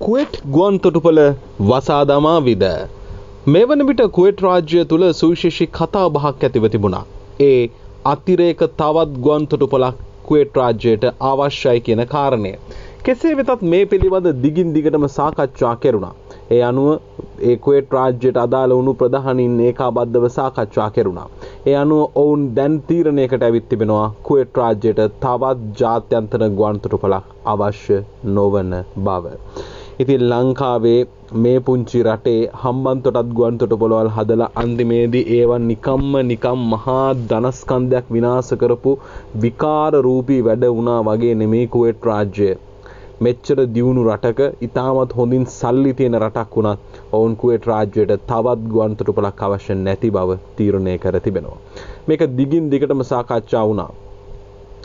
කුවට් ගුවන් තොටුපළ වසා දමා විද. මේ වන විට කුවට් රාජ්‍ය තුළ සුවිශේෂි කතා බහක් ඇතිව තිබුණා. ඒ අතිරේක තවත් ගුවන් තොටුපලක් කුවට් රාජ්‍යයට අවශ්‍යයි කියන කාරණය. කෙසේ වෙතත් මේ පිළිබඳ දිගින් දිගටම සාකච්ඡා කෙරුණා. ඒ අනුව ඒ කුවේට් රාජ්‍යයට අදාළ වුණු ප්‍රධානින් ඒකාබද්ධව සාකච්ඡා කෙරුණා. ඒ අනුව ඔවුන් දැන් තීරණයකට ඇවිත් තිබෙනවා කුවේට් රාජ්‍යයට තවත් ජාත්‍යන්තර ගුවන්තොටුපළක් අවශ්‍ය නොවන බව. ඉතින් ලංකාවේ මේ පුංචි රටේ හම්බන්තොටත් ගුවන්තොටුපළවල් හදලා අන්තිමේදී ඒවා නිකම්ම නිකම් මහා ධනස්කන්ධයක් විනාශ කරපු විකාර රූපී වැඩ වුණා වගේ නෙමේ කුවේට් රාජ්‍යය. මෙච්චර දියුණු රටක ඉතාමත් හොඳින් සල්ලි තියෙන රටක් වුණත් ඔවුන් කුවේට් රාජ්‍යයට තවත් ගුවන් තොටුපළක් අවශ්‍ය නැති බව තීරණය කර තිබෙනවා. මේක දිගින් දිගටම සාකච්ඡා වුණා.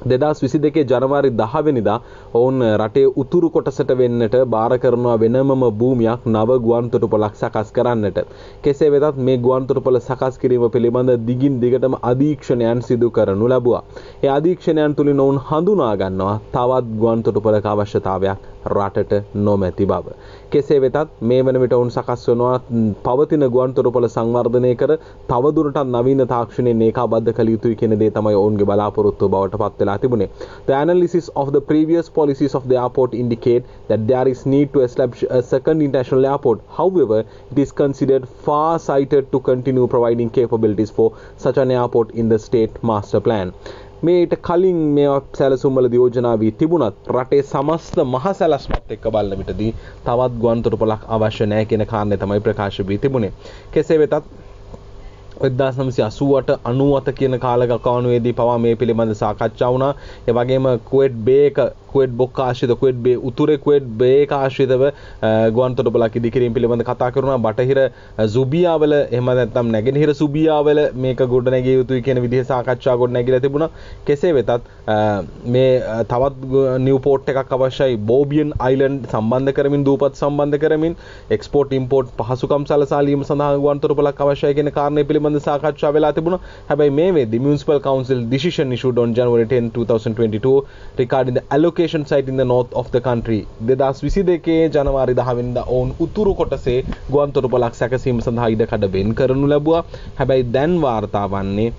දෙදස් විසි දෙකේ ජනවාරි දහවෙනිදා ඔවුන් රටේ උතුරු කොටසට වෙන්නට භාර කරනවා වෙනමම භූමියක් නව ගුවන්තොටුපලක් සකස් කරන්නට. කෙසේ වෙතත් මේ ගුවන්තොටුපල සකස් කිරීම පිළිබඳ දිගින් දිගටම අධීක්ෂණයන් සිදු කරනු ලැබුවා. ඒ අධීක්ෂණයන් තුළින් ඔවුන් හඳුනා ගන්නවා තවත් ගුවන්තොටුපලක අවශ්‍යතාවයක් රටට නොමැති බව. කෙසේ වෙතත් මේ වන විට ඔවුන් සකස් වනවා පවතින ගුවන්තොටුපල සංවර්ධනය කර තවදුරටත් නවීන තාක්ෂණයෙන් ඒකාබද්ධ කළ යුතුයි කියන දේ තමයි ඔවුන්ගේ බලාපොරොත්තුව බවට පත් වෙලා තිබුණේ. The analysis of the previous policies of the airport indicate that there is need to establish a second international airport. However, it is considered far-sighted to continue providing capabilities for such an airport in the state master plan. මේට කලින් මේ සැලසුම්වල යෝජනා වී තිබුණත් රටේ සමස්ත මහ සැලස්මත් එක්ක බලන විටදී තවත් ගුවන්තොටුපළක් අවශ්‍ය නැහැ කියන කාරණය තමයි ප්‍රකාශ වී තිබුණේ. කෙසේ වෙතත් එදදාස් නමසි අසුවට අනුවත කියන කාලගකානුවේදී පවා මේ පිළිබඳ සාකච්ඡා වුණා එවගේම කුවට් බේක කුවට් බොක් ආශ්‍රිත කුවට් බේ උතුරේ කුවට් බේක ආශ්‍රිතව ගුවන්තොටුපළක් ඉදිකිරීම පිළිබඳ කතා කරනවා බටහිර සුබියාවල එහෙම නැත්නම් නැගෙනහිර සුබියාවල මේක ගොඩනැගිය යුතුයි කියන විදිහේ සාකච්ඡා ගොඩනැගිලා තිබුණා. කෙසේ වෙතත් මේ තවත් නිව්පෝට් එකක් අවශ්‍යයි. බෝබියන් අයිලන්ඩ් සම්බන්ධ කරමින් දූපත් සම්බන්ධ කරමින් එක්ස්පෝර්ට් ඉම්පෝර්ට් පහසුකම් සලසාලීම සඳහා ගුවන්තොටුපළක් අවශ්‍යයි කියන කාරණය පිළිබඳ සාකච්ඡා වෙලා තිබුණා. හැබැයි මේ වෙද්දී municipal council decision issued on January 10 2022 regarding the allocation location site in the north of the country. දෙදස් විසි දෙකේ ජනවාරි දහවෙන්ද ඔවුන් උතුරු කොටසේ ගුවන් තොටුපලක් සැකසීම සඳහා ඉඩකඩ වෙන් කරනු ලැබුවා. හැබැයි දැන් වාර්තා වන්නේ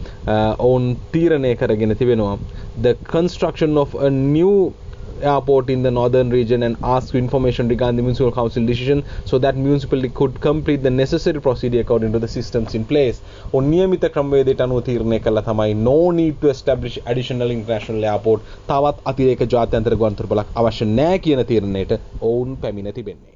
ඔවුන් තීරණය කරගෙන තිබෙනවා. The construction of a new airport in the northern region and ask for information regarding the municipal council decision so that municipality could complete the necessary procedure according to the systems in place. On නියමිත ක්‍රමවේදයට අනුව තීරණය කළා තමයි no need to establish additional international airport තවත් අතිරේක ජාත්‍යන්තර ගුවන්තොටුපළක් අවශ්‍ය නැහැ කියන තීරණයට ඔවුන් පැමිණ තිබෙන්නේ.